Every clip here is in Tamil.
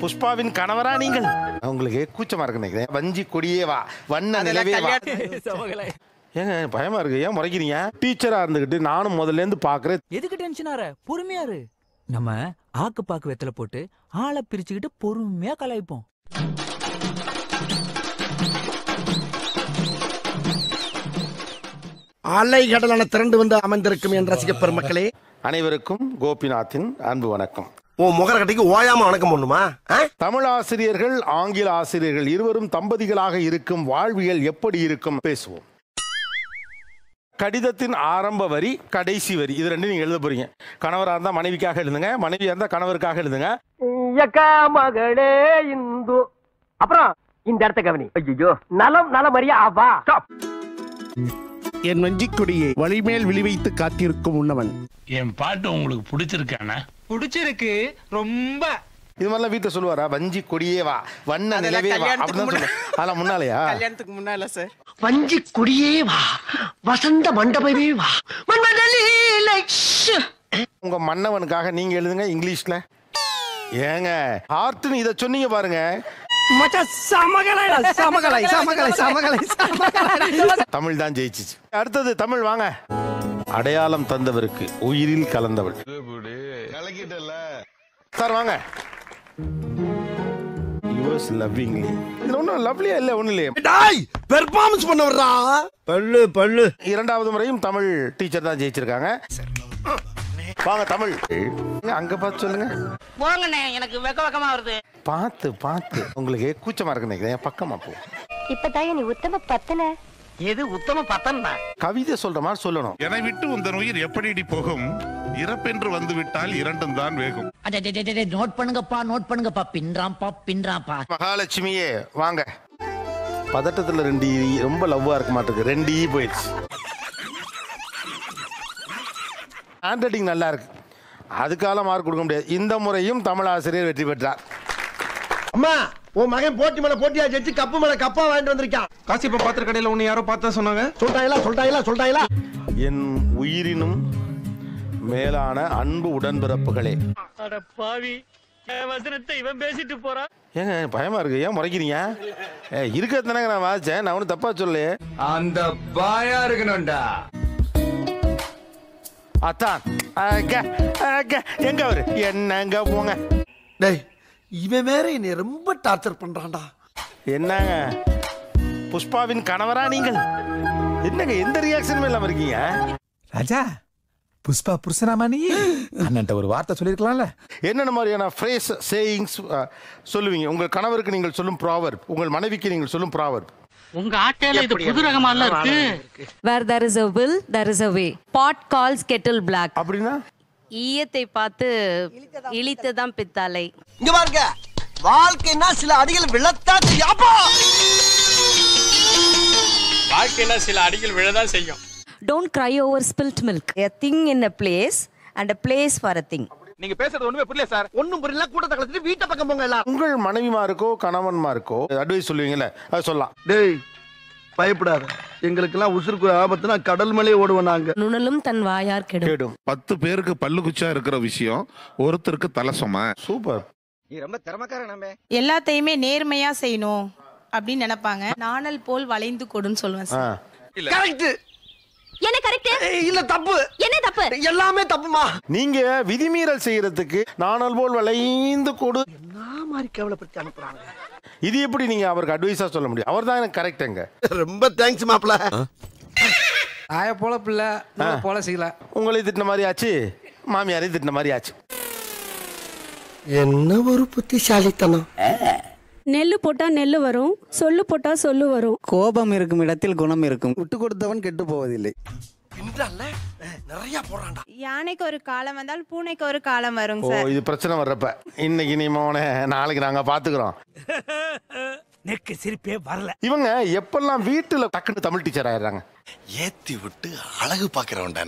புஷ்பாவின் கணவரா நீங்கள்? உங்களுக்கு கூச்சமா இருக்கு நினைக்கிறேன். வஞ்சி கொடியே வா. வண்ண நிலவே வா. ஏங்க பயமா இருக்கு. ஏன் முறைக்கிறீங்க? டீச்சரா இருந்துகிட்டு நானும் முதல்ல இருந்து பாக்குறேன். எதுக்கு டென்ஷன் ஆற பொறுமையா இரு. நம்ம ஆக்கு பாக்கு வெத்தல போட்டு ஆளை பிரிச்சுக்கிட்டு பொறுமையா கலாய்ப்போம். அலை கடலான திரண்டு வந்து அமர்ந்திருக்கும் என் ரசிக பெருமக்களே. அனைவருக்கும் கோபிநாத்தின் அன்பு வணக்கம். உன் முகர கட்டிக்கு ஓயாம வணக்கம் பண்ணுமா? தமிழ் ஆசிரியர்கள் ஆங்கில ஆசிரியர்கள் இருவரும் தம்பதிகளாக இருக்கும் வாழ்வியல் எப்படி இருக்கும்? பேசுவோம். கடிதத்தின் ஆரம்ப வரி கடைசி வரி. இது ரெண்டும் நீங்க எழுத போறீங்க. கணவரா இருந்தா மனைவிக்காக எழுதுங்க மனைவியா இருந்தா கணவருக்காக எழுதுங்க. மகளே இந்து. அப்புறம் இந்த இடத்த கவனி. ஐயோ நலம் நலமறியா ஆவா? என் வஞ்சிக்கொடியே வழிமேல் விழிவைத்து காத்திருக்கும் உன்னவன் என் பாட்டு உங்களுக்கு பிடிச்சிருக்கானே பிடிச்சிருக்கு ரொம்ப. இது மாதிரிலாம் வீட்டுல சொல்லுவாரா? வஞ்சி கொடியே வா. வண்ண நிலவே வா. கல்யாணத்துக்கு அப்படின்னு சொல்லுவாங்க. அதெல்லாம் முன்னாலயா? கல்யாணத்துக்கு முன்னால சார் வஞ்சி கொடியே வா. வசந்த மண்டபமே வா. உங்க மன்னவனுக்காக நீங்க எழுதுங்க இங்கிலீஷ்ல. ஏங்க ஹார்ட்னு இத சொன்னீங்க பாருங்க. சமகலை சமகலை சமகலை சமகலை தமிழ் தான் ஜெயிச்சிச்சு. அடுத்தது தமிழ் வாங்க. அடையாளம் தந்தவருக்கு உயிரில் கலந்தவள். சார் வாங்க. யுவர்ஸ் லவ்விங்லி இதுல ஒன்றும் லவ்லியா இல்ல ஒன்றும் இல்லையே. டாய் பெர்ஃபார்மன்ஸ் பண்ண வர்றா பல்லு பல்லு. இரண்டாவது முறையும் தமிழ் டீச்சர் தான் ஜெயிச்சிருக்காங்க. வாங்க தமிழ். அங்க பார்த்து சொல்லுங்க. போங்கண்ணே எனக்கு வெக்க வெக்கமா வருது. பார்த்து பார்த்து. உங்களுக்கு கூச்சமா இருக்கு நினைக்கிறேன். பக்கமா போ. இப்பதான் நீ உத்தம பத்தன எது உத்தம பத்தன் கவிதை சொல்ற மாதிரி சொல்லணும். என்னை விட்டு உந்தன் உயிர் எப்படி போகும்? இறப்பென்று வந்து விட்டால் இரண்டும் தான் வேகும். நோட் பண்ணுங்கப்பா நோட் பண்ணுங்கப்பா. பின்றாம்பா பின்றாம்பா மகாலட்சுமியே வாங்க. பதட்டத்துல ரெண்டு ஈ, ரொம்ப லவ்வா இருக்க மாட்டேங்குது. ரெண்டு ஈ போயிடுச்சு. ஹேண்ட் ரைட்டிங் நல்லா இருக்கு. அதுக்கால மார்க் கொடுக்க முடியாது. இந்த முறையும் தமிழ் ஆசிரியர் வெற்றி பெற்றார். அம்மா உன் மகன் போட்டி மேல போட்டியா ஜெயிச்சு கப்பு மேல கப்பா வாங்கிட்டு வந்திருக்கான். காசிப்பா பாத்திர கடையில உன்னை யாரோ பார்த்தா சொன்னாங்க? சொல்லிட்டாங்களா சொல்லிட்டாங்களா சொல்லிட்டாங்களா என் உயிரினும் மேலான அன்பு உடன்பிறப்புகளே. பாவி வசனத்தை இவன் பேசிட்டு போறான் ஏங்க பயமா இருக்கு. ஏன் முறைக்கிறீங்க? ஏ இருக்கிறதுனாங்க நான் வாசிச்சேன். நான் ஒன்றும் தப்பா சொல்லலையே. அந்த பாயா இருக்கணும்டா. அத்தான். அங்க, அங்க, எங்க அவரு? என்னங்க போங்க. டேய் இவன் வேற என்னை ரொம்ப டார்ச்சர் பண்றான்டா. என்னங்க? புஷ்பாவின் கணவரா நீங்கள்? என்னங்க எந்த ரியாக்ஷனுமே இல்லாம இருக்கீங்க? ராஜா புஷ்பா புருஷனாமா நீ அண்ணன்ட்ட ஒரு வார்த்தை சொல்லிருக்கலாம்ல. என்னென்ன மாதிரியான ஃப்ரேஸ் சேயிங்ஸ் சொல்லுவீங்க? உங்கள் கணவருக்கு நீங்கள் சொல்லும் ப்ராவர் உங்கள் மனைவிக்கு நீங்கள் சொல்லும் ப்ராவர் உங்க ஆட்டையில இது புது ரகமா இருக்கு? வேர் there is a will there is a way. Pot calls kettle black. அப்படின்னா? ஈயத்தை பார்த்து இழித்து தான் பித்தாலை. இங்க பாருங்க. வாழ்க்கைன்னா சில அடிகள் விழத்தா செய்யாப்பா வாழ்க்கையில சில அடிகள் விழதான் செய்யும். Don't cry over spilt milk. A thing in a place and a place for a thing. நீங்க பேசுறது ஒண்ணுமே புரியல சார். ஒண்ணும் புரியல. கூட்டத்தை கலத்துட்டு வீட்டை பக்கம் போங்க எல்லாம். உங்கள் மனைவிமாருக்கோ கணவன்மாருக்கோ அட்வைஸ் சொல்லுவீங்கல்ல? அது சொல்லலாம். டேய் பயப்படாத. எங்களுக்கெல்லாம் உசுருக்கு ஆபத்துனா கடல் மேலே ஓடுவோம் நாங்க. நுணலும் தன் வாயார் கெடும். பத்து பேருக்கு பல்லு குச்சா இருக்கிற விஷயம் ஒருத்தருக்கு தலை சும. சூப்பர். நீ ரொம்ப திறமக்கார நம்ம. எல்லாத்தையுமே நேர்மையா செய்யணும் அப்படின்னு நினைப்பாங்க. நாணல் போல் வளைந்து கொடுன்னு சொல்லுவேன் சார். கரெக்ட் என்ன கரெக்ட் இல்ல தப்பு. என்ன தப்பு? எல்லாமே தப்புமா? நீங்க விதிமீறல் செய்யறதுக்கு நாணல் போல் வளைந்து கொடு. நான் மாதிரி கேவலப்படுத்தி அனுப்புறாங்க? இது எப்படி நீங்க அவருக்கு அட்வைஸா சொல்ல முடியும்? அவர் தான் எனக்கு கரெக்டுங்க ரொம்ப தேங்க்ஸ் மாப்ள ஆய போல பிள்ளை போல செய்யல உங்களை திட்டின மாதிரி ஆச்சு மாமியாரையும் திட்டின மாதிரி ஆச்சு. என்ன ஒரு புத்திசாலித்தனம்? நெல்லு போட்டா நெல்லு வரும் சொல்லு போட்டா சொல்லு வரும். கோபம் இருக்கும் இடத்தில் குணம் இருக்கும். விட்டு கொடுத்தவன் கெட்டு போவதில்லை. யானைக்கு ஒரு காலம் வந்தால் பூனைக்கு ஒரு காலம் வரும் ஓ இது பிரச்சனை வர்றப்ப. இன்னைக்கு நீ மோனே நாளைக்கு நாங்க பாத்துக்கிறோம். நெக்கு சிரிப்பே வரல. இவங்க எப்பெல்லாம் வீட்டுல டக்குன்னு தமிழ் டீச்சர் ஆயிடுறாங்க? ஏத்தி விட்டு அழகு பாக்குறவன்டா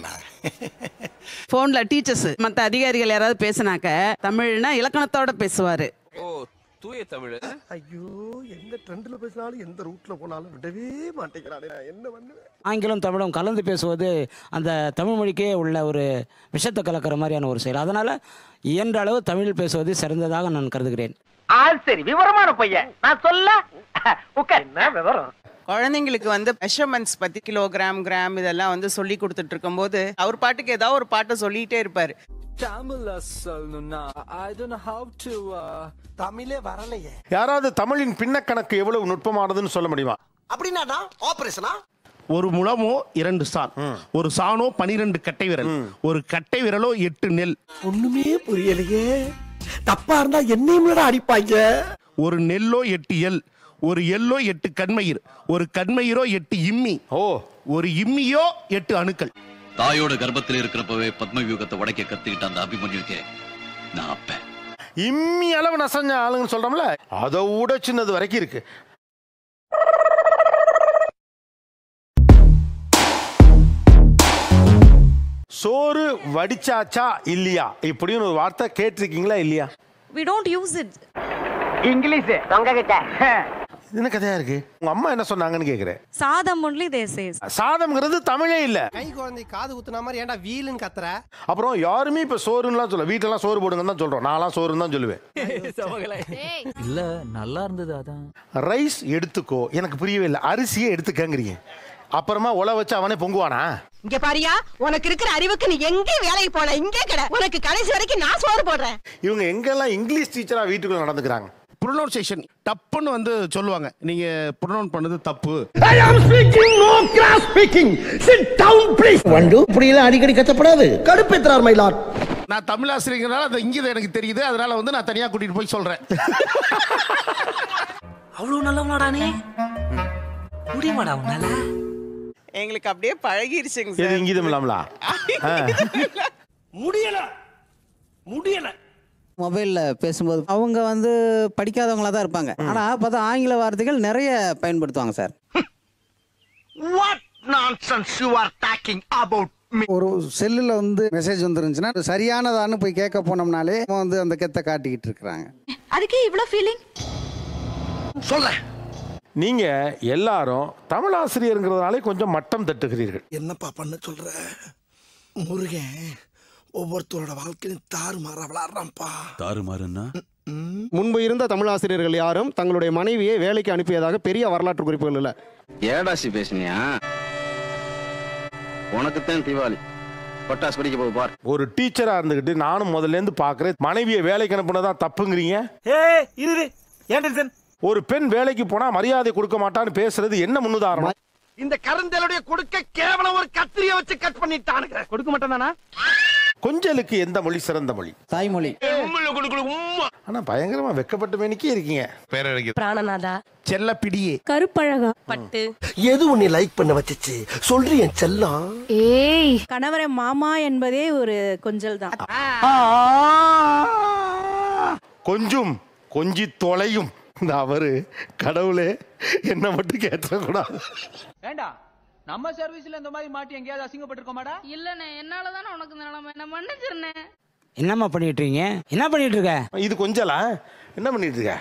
போன்ல டீச்சர்ஸ் மத்த அதிகாரிகள் யாராவது பேசினாக்க தமிழ்னா இலக்கணத்தோட பேசுவாரு. தூய தமிழ் ஐயோ எந்த ட்ரெண்ட்ல பேசினாலும் எந்த ரூட்ல போனாலும் விடவே மாட்டேங்கிறானே நான். என்ன பண்ணுவேன்? ஆங்கிலம் தமிழும் கலந்து பேசுவது அந்த தமிழ் மொழிக்கே உள்ள ஒரு விஷத்தை கலக்கிற மாதிரியான ஒரு செயல். அதனால இயன்ற அளவு தமிழ் பேசுவது சிறந்ததாக நான் கருதுகிறேன். ஆள் சரி விவரமான பையன். நான் சொல்ல உட்கார். என்ன விவரம்? குழந்தைங்களுக்கு வந்து மெஷர்மெண்ட்ஸ் பத்தி கிலோகிராம் கிராம் இதெல்லாம் வந்து சொல்லி கொடுத்துட்டு இருக்கும்போது அவர் பாட்டுக்கு ஏதாவது ஒரு பாட்டை சொல்லிட்டே இருப்பாரு. தமிழே வரலையே. யாராவது தமிழின் பின்னக்கணக்கு எவ்வளவு நுட்பமானதுன்னு சொல்ல முடியுமா? அப்படின்னா ஆபரேஷனா ஒரு முழமோ இரண்டு சான் ஒரு சாணோ பனிரெண்டு கட்டை விரல். ஒரு கட்டை விரலோ எட்டு நெல். ஒண்ணுமே புரியலையே. தப்பா இருந்தா என்னையும் அடிப்பாங்க. ஒரு நெல்லோ எட்டு எல் ஒரு எல்லோ எட்டு கண்மயிர் ஒரு கண்மயிரோ எட்டு இம்மி ஓ. ஒரு இம்மியோ எட்டு அணுக்கள். தாயோட கர்ப்பத்தில் இருக்கிறப்பவே பத்ம வியூகத்தை உடைக்க கத்துக்கிட்ட அந்த அபிமன்யுக்கே நான் அப்பேன். இம்மி அளவு நசஞ்ச ஆளுங்கன்னு சொல்றோம்ல அதை விட சின்னது வரைக்கும் இருக்கு. சோறு வடிச்சாச்சா இல்லையா? இப்படின்னு ஒரு வார்த்தை கேட்டிருக்கீங்களா இல்லையா? We don't use it. English. தொங்க கிட்ட என்ன கதையா இருக்கு? உங்க அம்மா என்ன சொன்னாங்கன்னு கேக்குறேன். only they say. சாதம்ங்கிறது தமிழே இல்ல. கை குழந்தை காது குத்துன மாதிரி ஏன்டா வீலுன்னு கத்துற? அப்புறம் யாருமே இப்ப சோறுன்னுலாம் சொல்ல வீட்டுல சோறு போடுங்கன்னு தான் சொல்றோம். நான்லாம் சோறுன்னு தான் சொல்லுவேன். இல்ல நல்லா இருந்தது அதான். ரைஸ் எடுத்துக்கோ. எனக்கு புரியவே இல்லை. அரிசியை எடுத்துக்கங்கிறீங்க. அப்புறமா உல வச்சு அவனே பொங்குவானா? இங்க பாரியா உனக்கு இருக்கிற அறிவுக்கு நீ எங்கே வேலைக்கு போன இங்கே கடை. உனக்கு கடைசி வரைக்கும் நான் சோறு போடுறேன். இவங்க எங்கெல்லாம் இங்கிலீஷ் டீச்சரா வீட்டுக்குள்ள நடந்துக்கிறாங்க? ப்ரொனவுன்சேஷன் டப்புன்னு வந்து சொல்லுவாங்க. நீங்க ப்ரொனவுன் பண்ணது தப்பு. I am speaking no cross speaking sit down please வண்டு இப்படி எல்லாம் அடிக்கடி கத்தப்படாது. கடுப்பேத்துறார் மயிலார் நான் தமிழ் ஆசிரியர்னால அந்த இங்கித எனக்கு தெரியுது. அதனால வந்து நான் தனியா கூட்டிட்டு போய் சொல்றேன். அவ்வளவு நல்லவனாடானே முடியுமாடா உன்னால? எங்களுக்கு அப்படியே பழகிருச்சுங்க எது இங்கிதம் இல்லாமலா. முடியல. முடியல. மொபைலில் பேசும்போது அவங்க வந்து படிக்காதவங்களா தான் இருப்பாங்க. ஆனால் பார்த்தா ஆங்கில வார்த்தைகள் நிறைய பயன்படுத்துவாங்க சார். ஒரு செல்லில் வந்து மெசேஜ் வந்துருந்துச்சுன்னா அது சரியானதான்னு போய் கேட்க போனோம்னாலே வந்து அந்த கெத்தை காட்டிக்கிட்டு இருக்கிறாங்க. அதுக்கே இவ்ளோ ஃபீலிங் சொல்றேன் நீங்க எல்லாரும் தமிழ் ஆசிரியருங்கிறதுனாலே கொஞ்சம் மட்டம் தட்டுகிறீர்கள். என்னப்பா பண்ண சொல்ற? முருகன். ஒவ்வொருத்தரோட வாழ்க்கையிலும் தாறு மாறா விளாடுறான்ப்பா தாறுமாறுன்னா முன்பு இருந்த தமிழ் ஆசிரியர்கள் யாரும் தங்களுடைய மனைவியை வேலைக்கு அனுப்பியதாக பெரிய வரலாற்று குறிப்புகள் இல்லை. ஏடாசி பேசுனியா? உனக்குத்தான் தீபாவளி பட்டாசு படிக்க போக பார். ஒரு டீச்சரா இருந்துகிட்டு நானும் முதல்ல இருந்து பாக்குறேன் மனைவியை வேலைக்கு அனுப்புனதான் தப்புங்கிறீங்க? ஏய் இரு ஏன் டென்ஷன்? ஒரு பெண் வேலைக்கு போனா மரியாதை கொடுக்க மாட்டான்னு பேசுறது என்ன முன்னுதாரணம்? இந்த கருந்தலுடைய கொடுக்க கேவலம் ஒரு கத்திரிய வச்சு கட் பண்ணிட்டானுங்க. கொடுக்க மாட்டேன் தானா? கொஞ்சலுக்கு எந்த மொழி சிறந்த மொழி? தாய்மொழி. ஆனா பயங்கரமா வெக்கப்பட்ட மேனிக்கே இருக்கீங்க. பேரழகி பிராணநாதா. செல்லப்பிடியே. கருப்பழகா. பட்டு. எது உன்னை லைக் பண்ண வச்சுச்சு? சொல்றி என் செல்லம் ஏய். கணவரை மாமா என்பதே ஒரு கொஞ்சல் தான். கொஞ்சம் கொஞ்சி தொலையும். இந்த அவரு கடவுளே என்ன மட்டும் கேட்டக்கூடாது. வேண்டாம். நம்ம சர்வீஸ்ல இந்த மாதிரி மாட்டி எங்கேயாவது அசிங்கப்பட்டிருக்கோமாடா? இல்லண்ணே என்னால தானே உனக்கு இந்த நிலைமை? நான் மன்னிச்சிருந்தேன் என்னம்மா பண்ணிட்டு இருக்கீங்க என்ன பண்ணிட்டு இருக்க இது கொஞ்சலா? என்ன பண்ணிட்டு இருக்க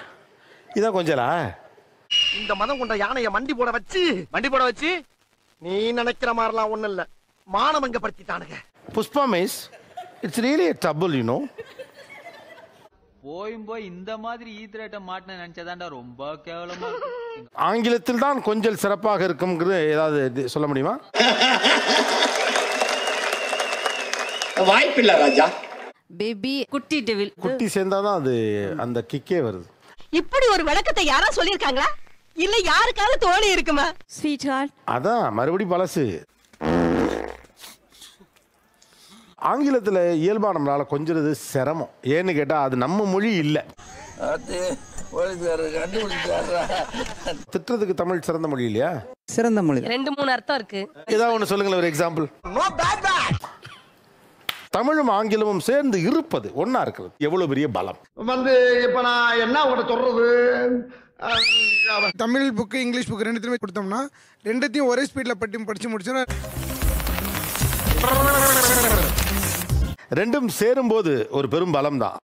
இதான் கொஞ்சலா? இந்த மதம் கொண்ட யானைய மண்டி போட வச்சு வண்டி போட வச்சு? நீ நினைக்கிற மாதிரிலாம் ஒண்ணும் இல்ல. மானமங்க படுத்திட்டானுங்க Pushpa miss it's really trouble you know போயும் போய் இந்த மாதிரி ஈத்திரேட்ட மாட்டின நினைச்சதாண்டா ரொம்ப கேவலமா ஆங்கிலத்தில் தான் கொஞ்சல் சிறப்பாக இருக்கும்ங்கிறது ஏதாவது இது சொல்ல முடியுமா? வாய்ப்பில்ல ராஜா. பேபி குட்டி டெவில். குட்டி சேர்ந்தாதான் அது அந்த கிக்கே வருது. இப்படி ஒரு விளக்கத்தை யாரா சொல்லிருக்காங்களா இல்ல யாருக்காவது தோணி இருக்குமா? ஸ்வீட் ஹார்ட் அதான் மறுபடி பழசு. ஆங்கிலத்தில் இயல்பா நம்மளால கொஞ்சிறது சிரமம். ஏன்னு கேட்டா அது நம்ம மொழி இல்லை. திட்டுறதுக்கு தமிழ் சிறந்த மொழி இல்லையா? சிறந்த மொழி. ரெண்டு மூணு அர்த்தம் இருக்கு. ஏதாவது ஒன்று சொல்லுங்களேன் ஒரு எக்ஸாம்பிள் தமிழும் ஆங்கிலமும் சேர்ந்து இருப்பது ஒண்ணா இருக்கிறது. எவ்வளவு பெரிய பலம். வந்து இப்ப நான் என்ன உங்கள்ட்ட சொல்றது? தமிழ் புக்கு இங்கிலீஷ் புக்கு ரெண்டுத்தையுமே கொடுத்தோம்னா ரெண்டுத்தையும் ஒரே ஸ்பீட்ல பட்டி படிச்சு முடிச்சோன்னா ரெண்டும் சேரும்போது ஒரு பெரும் பலம் தான்